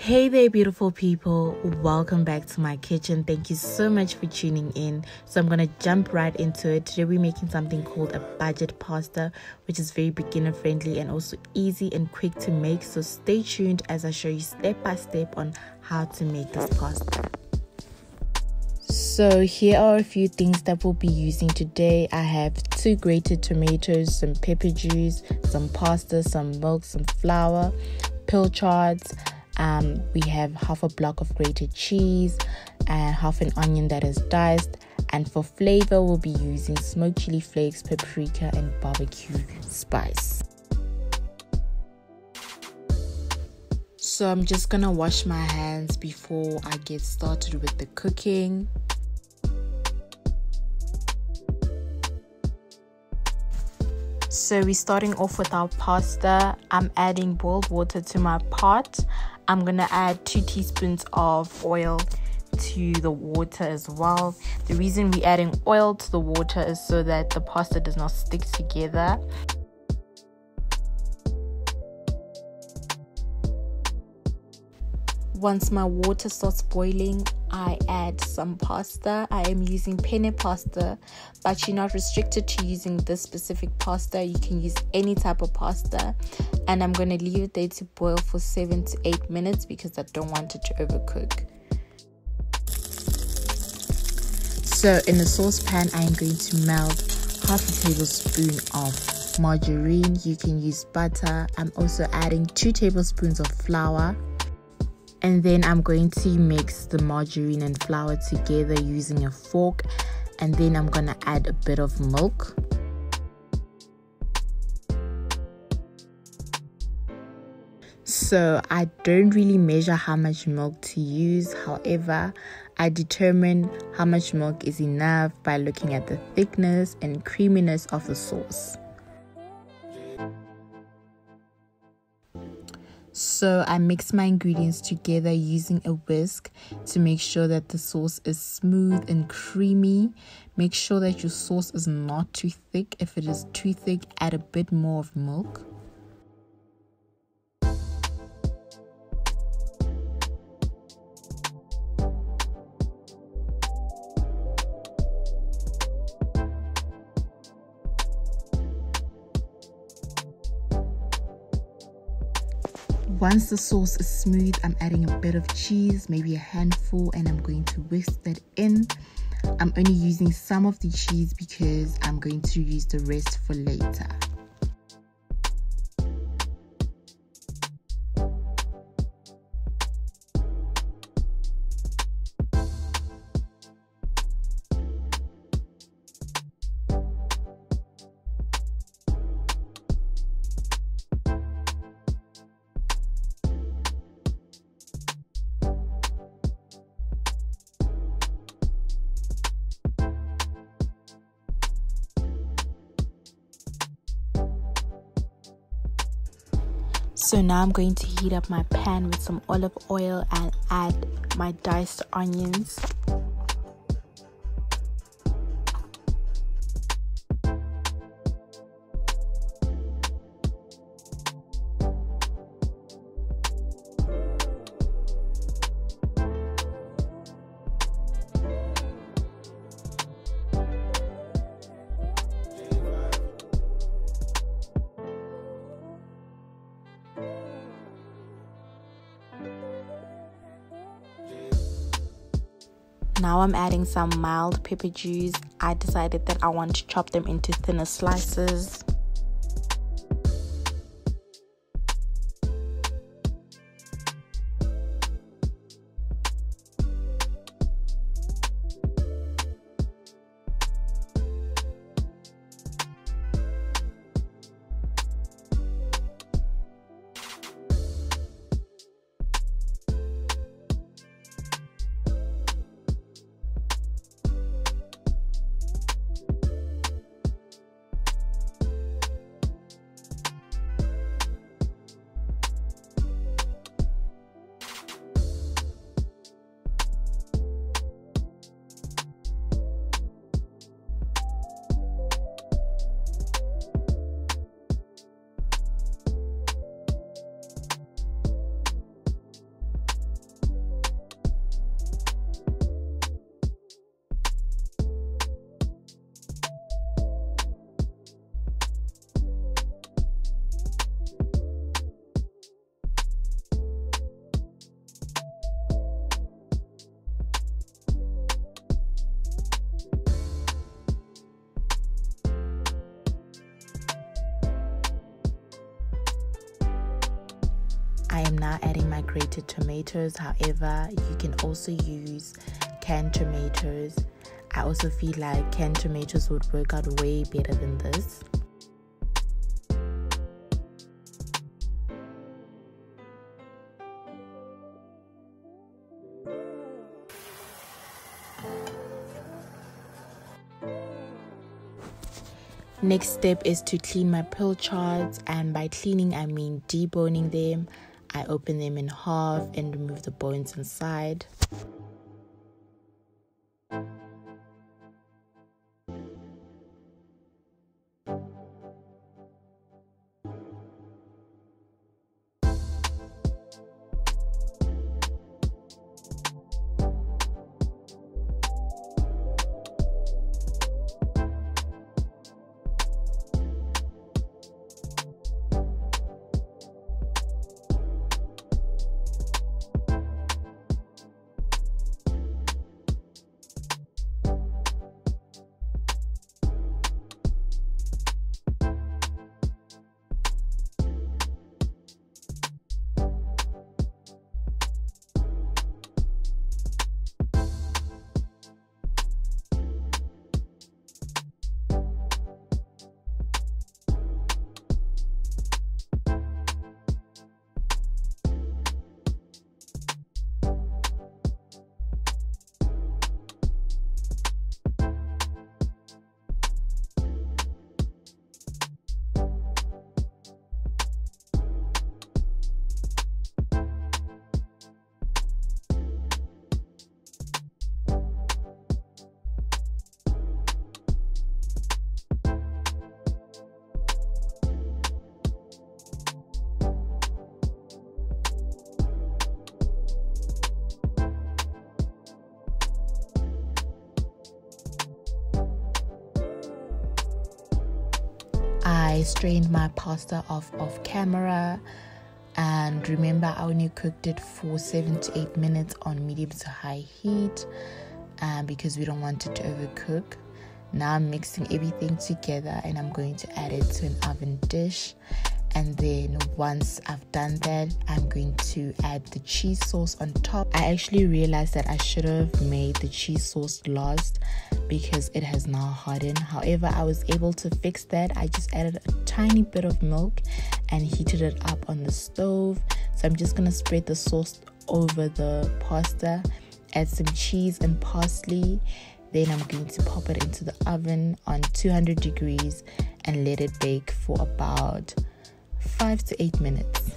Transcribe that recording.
Hey there, beautiful people. Welcome back to my kitchen. Thank you so much for tuning in. So, I'm going to jump right into it. Today, we're making something called a budget pasta, which is very beginner friendly and also easy and quick to make. So, stay tuned as I show you step by step on how to make this pasta. So, here are a few things that we'll be using today. I have two grated tomatoes, some Peppadews, some pasta, some milk, some flour, pilchards um, we have half a block of grated cheese and half an onion that is diced. And for flavor, we'll be using smoked chili flakes, paprika, and barbecue spice. So I'm just gonna wash my hands before I get started with the cooking. So we're starting off with our pasta. I'm adding boiled water to my pot. I'm gonna add two teaspoons of oil to the water as well. The reason we're adding oil to the water is so that the pasta does not stick together. Once my water starts boiling, I add some pasta. I am using penne pasta, but you're not restricted to using this specific pasta. You can use any type of pasta. And I'm going to leave it there to boil for 7 to 8 minutes because I don't want it to overcook. So in the saucepan, I am going to melt half a tablespoon of margarine. You can use butter. I'm also adding 2 tablespoons of flour and then I'm going to mix the margarine and flour together using a fork. And then I'm gonna add a bit of milk. So I don't really measure how much milk to use. However I determine how much milk is enough by looking at the thickness and creaminess of the sauce So I mix my ingredients together using a whisk to make sure that the sauce is smooth and creamy. Make sure that your sauce is not too thick. If it is too thick, add a bit more of milk. Once the sauce is smooth, I'm adding a bit of cheese, maybe a handful, and I'm going to whisk that in. I'm only using some of the cheese because I'm going to use the rest for later. So now I'm going to heat up my pan with some olive oil and add my diced onions. Now I'm adding some mild Peppadews. I decided that I want to chop them into thinner slices. Am now adding my grated tomatoes. However, you can also use canned tomatoes. I also feel like canned tomatoes would work out way better than this. Next step is to clean my pilchards, and by cleaning, I mean deboning them. I open them in half and remove the bones inside. I strained my pasta off off camera and remember I only cooked it for 7 to 8 minutes on medium to high heat um, because we don't want it to overcook. Now I'm mixing everything together and I'm going to add it to an oven dish and then once I've done that I'm going to add the cheese sauce on top. I actually realized that I should have made the cheese sauce last because it has now hardened. However I was able to fix that. I just added a tiny bit of milk and heated it up on the stove. So I'm just gonna spread the sauce over the pasta add some cheese and parsley. Then I'm going to pop it into the oven on 200 degrees and let it bake for about five to eight minutes.